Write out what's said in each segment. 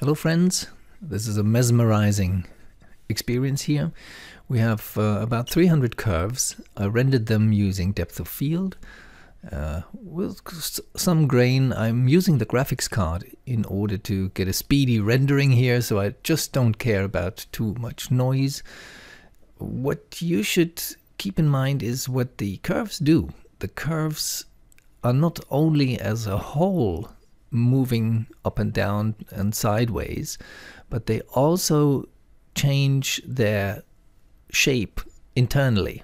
Hello friends, this is a mesmerizing experience here. We have uh, about 300 curves. I rendered them using depth of field. Uh, with some grain, I'm using the graphics card in order to get a speedy rendering here, so I just don't care about too much noise. What you should keep in mind is what the curves do. The curves are not only as a whole moving up and down and sideways, but they also change their shape internally.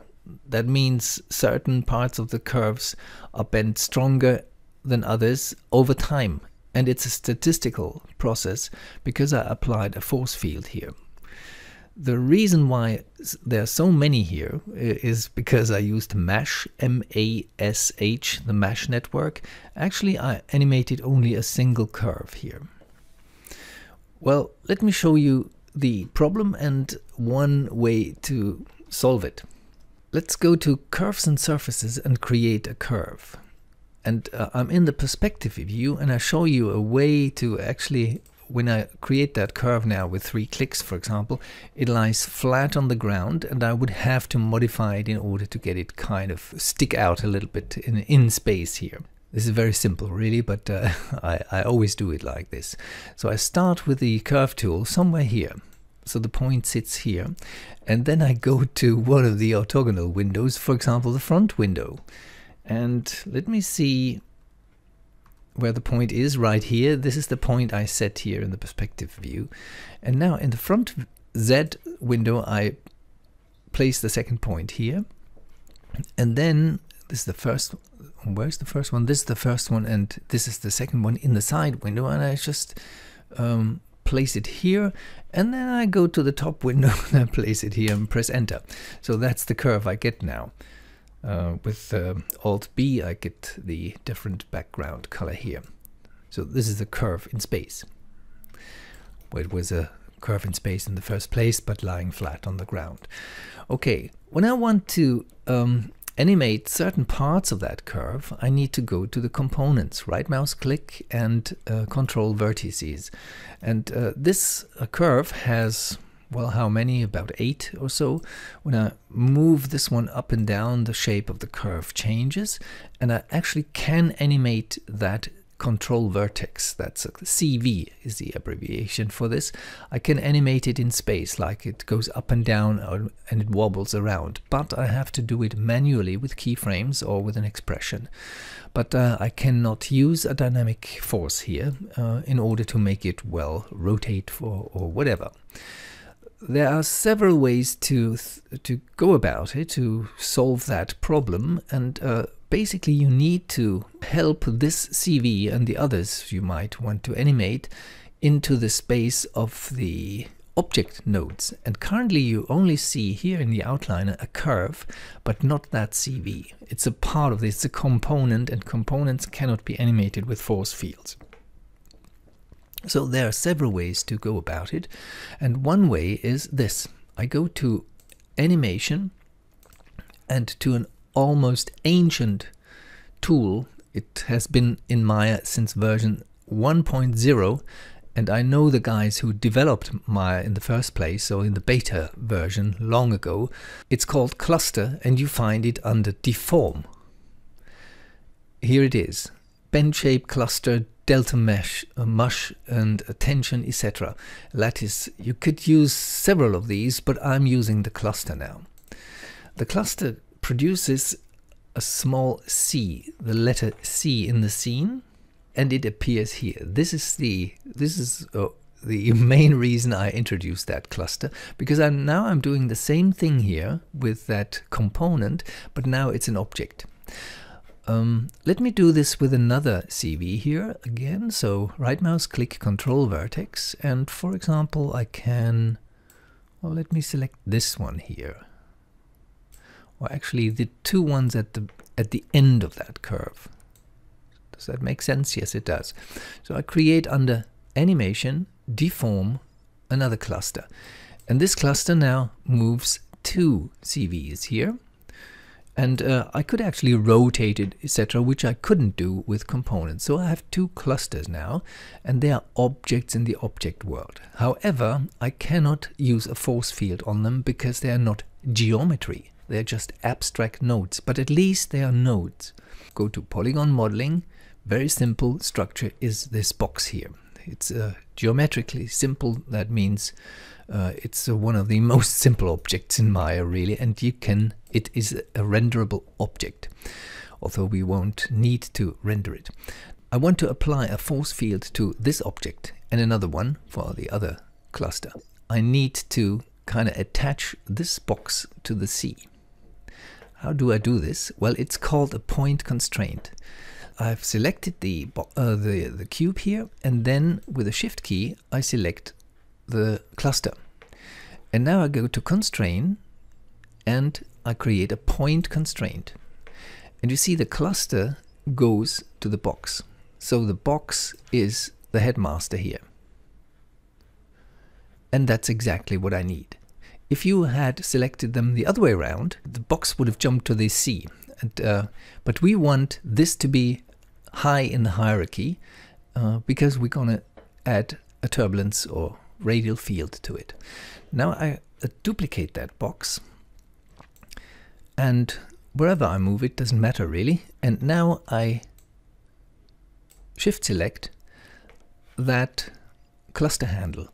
That means certain parts of the curves are bent stronger than others over time. And it's a statistical process because I applied a force field here. The reason why there are so many here is because I used MASH, M-A-S-H, the MASH network. Actually, I animated only a single curve here. Well, let me show you the problem and one way to solve it. Let's go to curves and surfaces and create a curve. And uh, I'm in the perspective view and I show you a way to actually when I create that curve now with three clicks, for example, it lies flat on the ground and I would have to modify it in order to get it kind of stick out a little bit in, in space here. This is very simple really, but uh, I, I always do it like this. So I start with the curve tool somewhere here. So the point sits here and then I go to one of the orthogonal windows, for example, the front window. And let me see where the point is right here. This is the point I set here in the perspective view. And now in the front Z window, I place the second point here. And then this is the first, where's the first one? This is the first one and this is the second one in the side window. And I just um, place it here and then I go to the top window and I place it here and press enter. So that's the curve I get now. Uh, with uh, Alt B, I get the different background color here. So this is a curve in space. Well, it was a curve in space in the first place, but lying flat on the ground. Okay, when I want to um, animate certain parts of that curve, I need to go to the components, right mouse click and uh, control vertices. And uh, this uh, curve has well, how many? About eight or so. When I move this one up and down, the shape of the curve changes, and I actually can animate that control vertex. That's a CV is the abbreviation for this. I can animate it in space, like it goes up and down or, and it wobbles around, but I have to do it manually with keyframes or with an expression. But uh, I cannot use a dynamic force here uh, in order to make it, well, rotate for, or whatever there are several ways to to go about it to solve that problem and uh, basically you need to help this CV and the others you might want to animate into the space of the object nodes. And currently you only see here in the outliner a curve but not that CV it's a part of this it's a component and components cannot be animated with force fields so there are several ways to go about it. And one way is this. I go to animation and to an almost ancient tool. It has been in Maya since version 1.0 and I know the guys who developed Maya in the first place, so in the beta version long ago. It's called Cluster and you find it under Deform. Here it is. Bend shape cluster delta mesh, mush and a tension, etc. Lattice, you could use several of these, but I'm using the cluster now. The cluster produces a small c, the letter C in the scene, and it appears here. This is the this is uh, the main reason I introduced that cluster because I'm now I'm doing the same thing here with that component, but now it's an object. Um, let me do this with another CV here again. So right mouse click control vertex and for example I can, well let me select this one here. Or actually the two ones at the at the end of that curve. Does that make sense? Yes it does. So I create under animation, deform another cluster. And this cluster now moves two CVs here And uh, I could actually rotate it, etc., which I couldn't do with components. So I have two clusters now, and they are objects in the object world. However, I cannot use a force field on them because they are not geometry. They're just abstract nodes, but at least they are nodes. Go to polygon modeling. Very simple structure is this box here. It's uh, geometrically simple. That means uh, it's uh, one of the most simple objects in Maya, really, and you can. It is a renderable object, although we won't need to render it. I want to apply a force field to this object and another one for the other cluster. I need to kind of attach this box to the C. How do I do this? Well, it's called a point constraint. I've selected the, uh, the, the cube here, and then with the shift key, I select the cluster. And now I go to constrain, and I create a point constraint. And you see the cluster goes to the box. So the box is the headmaster here. And that's exactly what I need. If you had selected them the other way around, the box would have jumped to the C. And, uh, but we want this to be high in the hierarchy uh, because we're going to add a turbulence or radial field to it. Now I uh, duplicate that box and wherever I move it doesn't matter really. And now I shift select that cluster handle.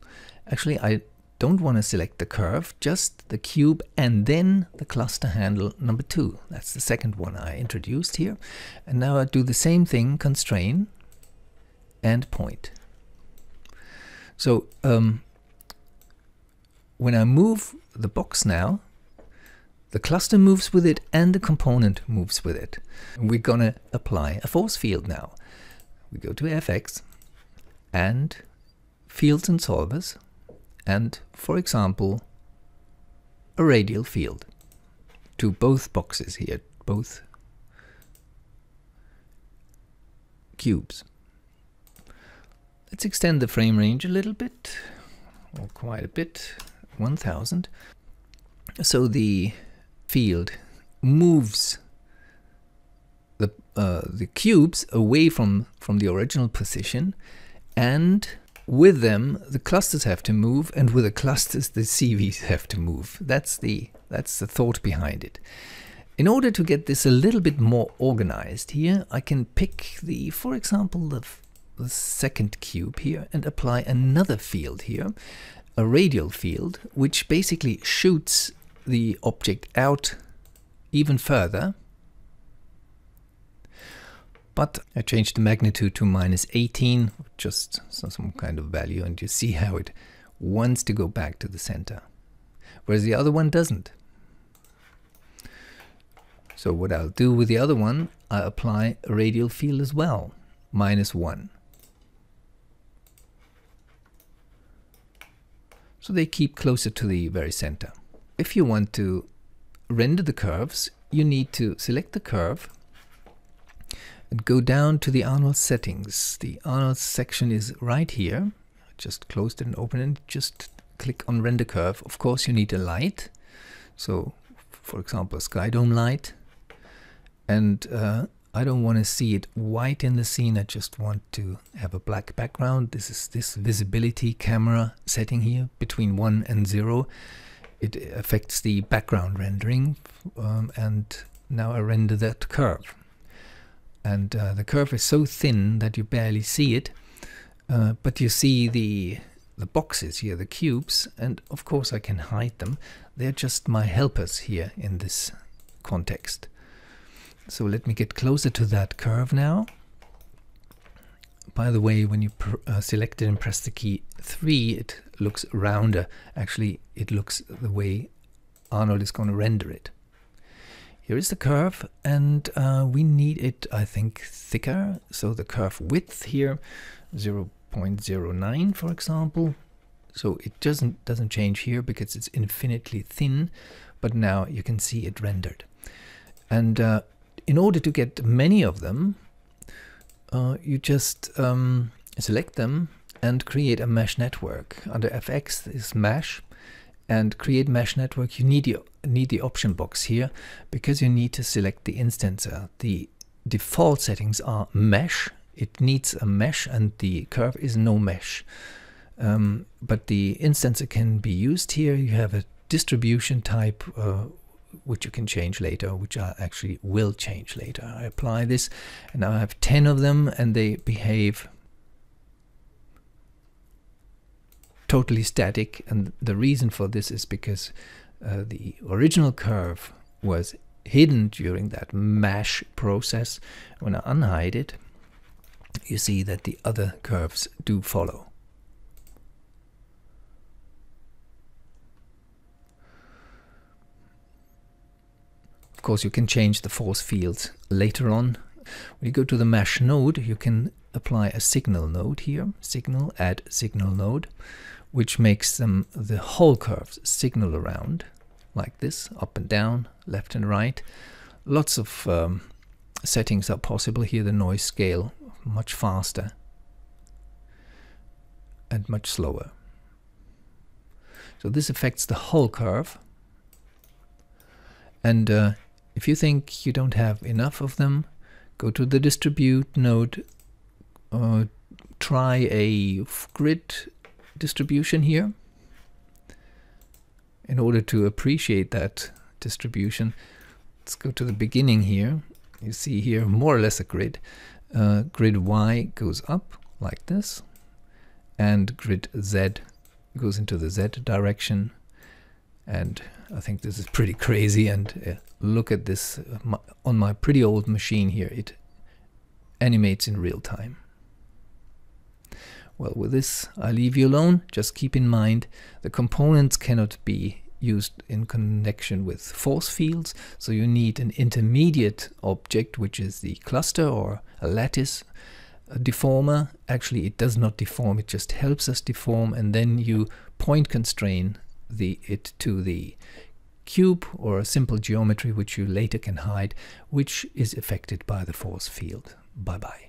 Actually, I don't want to select the curve, just the cube and then the cluster handle number two. That's the second one I introduced here. And now I do the same thing, constrain and point. So um, when I move the box now, the cluster moves with it and the component moves with it. We're gonna apply a force field now. We go to FX and fields and solvers and, for example, a radial field to both boxes here, both cubes. Let's extend the frame range a little bit, or quite a bit, 1000. So the field moves the uh, the cubes away from from the original position and with them, the clusters have to move, and with the clusters, the CVs have to move. That's the that's the thought behind it. In order to get this a little bit more organized here, I can pick the, for example, the, the second cube here and apply another field here, a radial field, which basically shoots the object out even further but I changed the magnitude to minus 18, just some kind of value, and you see how it wants to go back to the center, whereas the other one doesn't. So what I'll do with the other one, I apply a radial field as well, minus 1. So they keep closer to the very center. If you want to render the curves, you need to select the curve and go down to the Arnold settings. The Arnold section is right here. Just close it and open it. Just click on render curve. Of course, you need a light. So, for example, sky dome light. And uh, I don't want to see it white in the scene. I just want to have a black background. This is this visibility camera setting here between 1 and 0. It affects the background rendering. Um, and now I render that curve. And uh, the curve is so thin that you barely see it uh, but you see the the boxes here the cubes and of course I can hide them. They're just my helpers here in this context. So let me get closer to that curve now by the way when you uh, select it and press the key 3 it looks rounder actually it looks the way Arnold is going to render it here is the curve and uh, we need it, I think, thicker. So the curve width here, 0.09 for example. So it doesn't doesn't change here because it's infinitely thin, but now you can see it rendered. And uh, in order to get many of them, uh, you just um, select them and create a MASH network. Under FX is MASH, and create MASH network, you need the, need the option box here because you need to select the instancer. The default settings are mesh. It needs a mesh and the curve is no mesh. Um, but the instancer can be used here. You have a distribution type uh, which you can change later, which I actually will change later. I apply this and now I have 10 of them and they behave totally static and the reason for this is because uh, the original curve was hidden during that MASH process. When I unhide it, you see that the other curves do follow. Of course, you can change the force fields later on. When you go to the MASH node, you can apply a signal node here, signal, add signal node which makes them the whole curves signal around like this, up and down, left and right. Lots of um, settings are possible here. The noise scale much faster and much slower. So this affects the whole curve. And uh, if you think you don't have enough of them, go to the distribute node, uh, try a grid distribution here. In order to appreciate that distribution, let's go to the beginning here. You see here more or less a grid. Uh, grid Y goes up like this, and grid Z goes into the Z direction. And I think this is pretty crazy. And uh, look at this uh, on my pretty old machine here. It animates in real time. Well, with this, I leave you alone. Just keep in mind the components cannot be used in connection with force fields, so you need an intermediate object, which is the cluster or a lattice a deformer. Actually, it does not deform, it just helps us deform, and then you point constrain the it to the cube or a simple geometry which you later can hide, which is affected by the force field. Bye-bye.